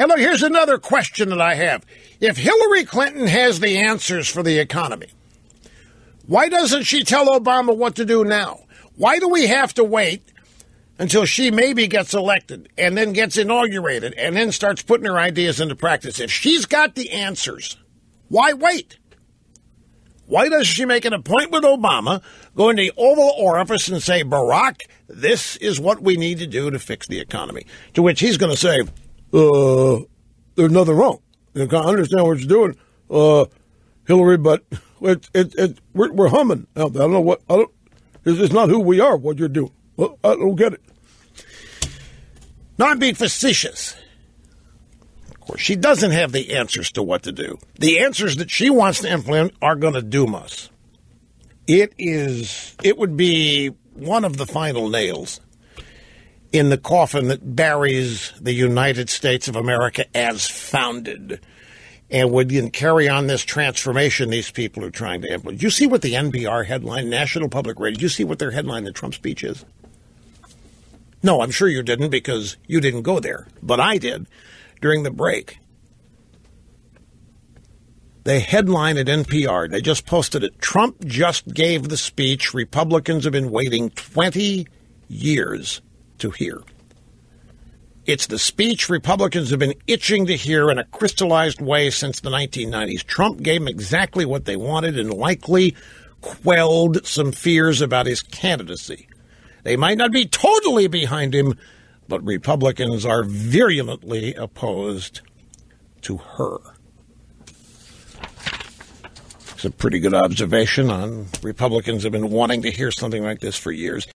And look, here's another question that I have. If Hillary Clinton has the answers for the economy, why doesn't she tell Obama what to do now? Why do we have to wait until she maybe gets elected and then gets inaugurated and then starts putting her ideas into practice? If she's got the answers, why wait? Why doesn't she make an appointment with Obama, go into the Oval Office and say, Barack, this is what we need to do to fix the economy? To which he's going to say, uh, there's nothing wrong. I understand what you're doing, uh, Hillary, but it, it, it, we're, we're humming out there. I don't know what, I don't, it's, it's not who we are, what you're doing. I don't get it. Not being facetious. Of course, she doesn't have the answers to what to do. The answers that she wants to implement are going to doom us. It is, it would be one of the final nails in the coffin that buries the United States of America as founded and would then carry on this transformation these people are trying to implement. You see what the NPR headline, National Public Radio, you see what their headline, the Trump speech is? No, I'm sure you didn't because you didn't go there, but I did during the break. They headline at NPR. They just posted it. Trump just gave the speech Republicans have been waiting 20 years to hear. It's the speech Republicans have been itching to hear in a crystallized way since the 1990s. Trump gave them exactly what they wanted and likely quelled some fears about his candidacy. They might not be totally behind him, but Republicans are virulently opposed to her. It's a pretty good observation on Republicans have been wanting to hear something like this for years.